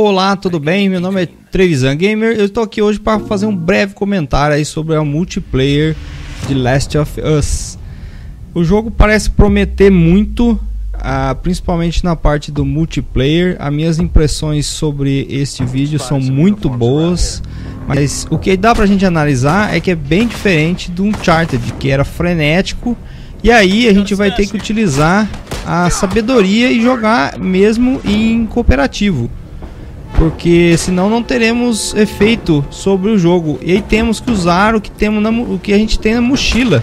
Olá, tudo bem? Meu nome é Trevisan Gamer. Eu estou aqui hoje para fazer um breve comentário aí sobre o multiplayer de Last of Us. O jogo parece prometer muito, ah, principalmente na parte do multiplayer. As minhas impressões sobre este vídeo são muito boas, mas o que dá pra gente analisar é que é bem diferente do Uncharted, que era frenético, e aí a gente vai ter que utilizar a sabedoria e jogar mesmo em cooperativo porque senão não teremos efeito sobre o jogo. E aí temos que usar o que temos na, o que a gente tem na mochila.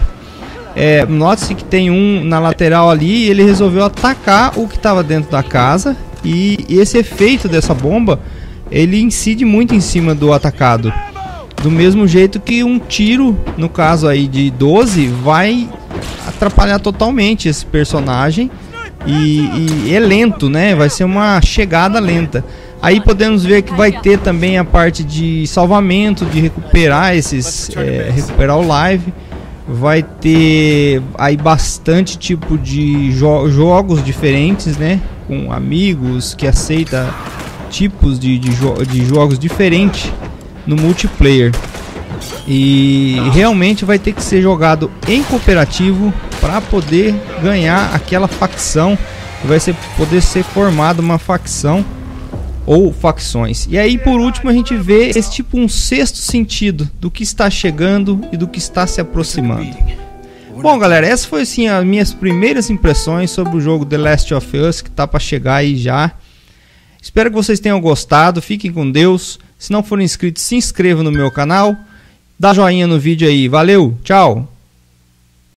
É, Note-se que tem um na lateral ali e ele resolveu atacar o que estava dentro da casa e, esse efeito dessa bomba ele incide muito em cima do atacado. Do mesmo jeito que um tiro, no caso aí de 12, vai atrapalhar totalmente esse personagem e, e é lento, né? Vai ser uma chegada lenta. Aí podemos ver que vai ter também a parte de salvamento, de recuperar esses, é, recuperar o live. Vai ter aí bastante tipo de jo jogos diferentes, né? Com amigos que aceita tipos de, de, jo de jogos diferentes no multiplayer. E realmente vai ter que ser jogado em cooperativo para poder ganhar aquela facção. Vai ser, poder ser formada uma facção ou facções. E aí por último a gente vê esse tipo um sexto sentido do que está chegando e do que está se aproximando. Bom, galera, essas foram assim as minhas primeiras impressões sobre o jogo The Last of Us que está para chegar aí já. Espero que vocês tenham gostado. Fiquem com Deus. Se não forem inscritos, se inscrevam no meu canal. Dá joinha no vídeo aí. Valeu, tchau.